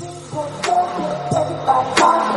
Everybody